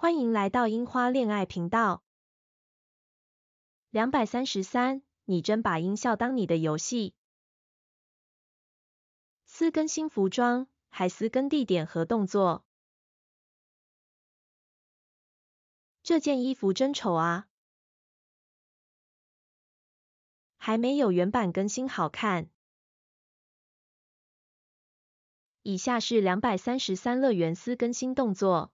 欢迎来到樱花恋爱频道。两百三十三你真把音效当你的游戏。四更新服装还四更地点和动作。这件衣服真丑啊。还没有原版更新好看。以下是两百三十三乐园四更新动作。